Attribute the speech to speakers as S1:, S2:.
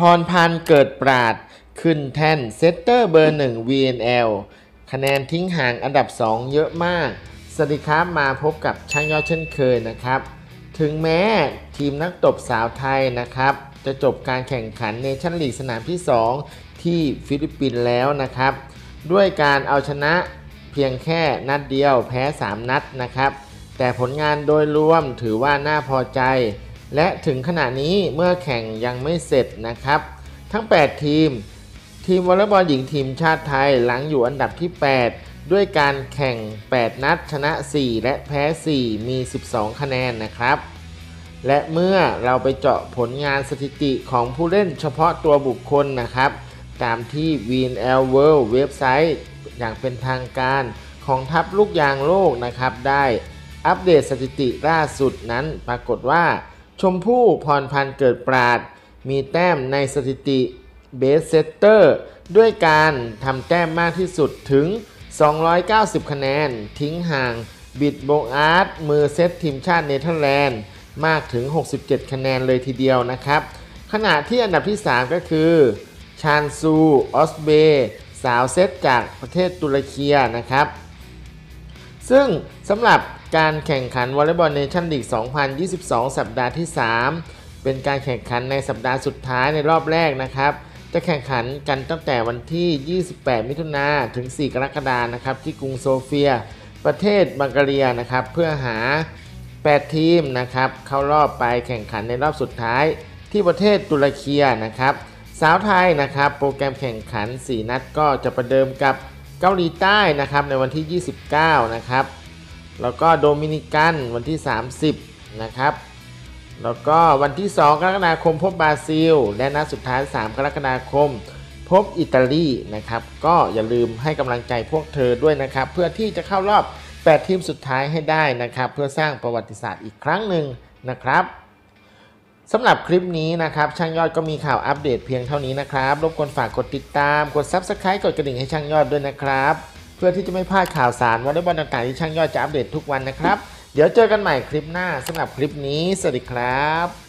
S1: พรพรรณ เกิดปราชญ์ ขึ้นแท่นเซตเตอร์เบอร์1 VNL คะแนนทิ้งห่างอันดับ 2 เยอะมาก สวัสดีครับมาพบกับช่างยอดเช่นเคยนะครับ ถึงแม้ทีมนักตบสาวไทยนะครับ จะจบการแข่งขันเนชั่นลีกสนามที่ 2 ที่ฟิลิปปินส์แล้วนะครับ ด้วยการเอาชนะเพียงแค่นัดเดียวแพ้ 3 นัดนะครับ แต่ผลงานโดยรวมถือว่าน่าพอใจ และถึงขณะนี้เมื่อแข่งยังไม่เสร็จนะครับ ทั้ง 8 ทีม ทีมวอลเลย์บอลหญิงทีมชาติไทยหลังอยู่อันดับที่ 8 ด้วยการแข่ง 8 นัดชนะ 4 และแพ้ 4 มี 12 คะแนนนะครับ และเมื่อเราไปเจาะผลงานสถิติของผู้เล่นเฉพาะตัวบุคคลนะครับ ตามที่ VNL World เว็บไซต์อย่างเป็นทางการของทัพลูกยางโลกนะครับได้อัปเดตสถิติล่าสุดนั้นปรากฏว่า ชมพู่พรพรรณ เกิดปราชญ์ มีแต้มในสถิติ best setter ด้วยการทำแต้มมากที่สุดถึง 290 คะแนน ทิ้งห่างบิดโบอาร์ตมือเซตทีมชาติเนเธอร์แลนด์ มากถึง 67 คะแนนเลยทีเดียวนะครับ ขณะที่อันดับที่ 3 ก็คือ ชานซู ออสเบ สาวเซตจากประเทศตุรกีนะครับ ซึ่งสำหรับการแข่งขันวอลเลย์บอลเนชั่นลีก 2022 สัปดาห์ที่ 3 เป็นการแข่งขันในสัปดาห์สุดท้ายในรอบแรกนะครับ จะแข่งขันกันตั้งแต่วันที่ 28 มิถุนาถึง 4 กรกฎานะครับที่กรุงโซเฟีย ประเทศบังการีนะครับ เพื่อหา 8 ทีมนะครับ เข้ารอบไปแข่งขันในรอบสุดท้าย ที่ประเทศตุรกีนะครับ สาวไทยนะครับ โปรแกรมแข่งขัน 4 นัดก็จะประเดิมกับ เกาหลีใต้นะครับในวันที่ 29 นะครับ แล้วก็โดมินิกันวันที่ 30 นะครับ แล้วก็วันที่ 2 กรกฎาคมพบบราซิล และนัดสุดท้าย 3 กรกฎาคม พบอิตาลีนะครับ ก็อย่าลืมให้กำลังใจพวกเธอด้วยนะครับ เพื่อที่จะเข้ารอบ 8 ทีมสุดท้ายให้ได้นะครับ เพื่อสร้างประวัติศาสตร์อีกครั้งหนึ่งนะครับ สำหรับคลิปนี้นะครับ ช่างยอดก็มีข่าวอัปเดตเพียงเท่านี้นะครับ รบกวนฝากกดติดตาม กด Subscribe กดกระดิ่งให้ช่างยอดด้วยนะครับ เพื่อที่จะไม่พลาดข่าวสารวอลเลย์บอลต่างๆที่ช่างยอดจะอัปเดตทุกวันนะครับ เดี๋ยวเจอกันใหม่คลิปหน้าสำหรับคลิปนี้ สวัสดีครับ